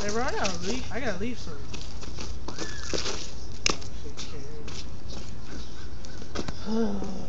Hey, bro, I gotta leave. I gotta leave soon. Oh,